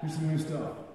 Here's some new stuff.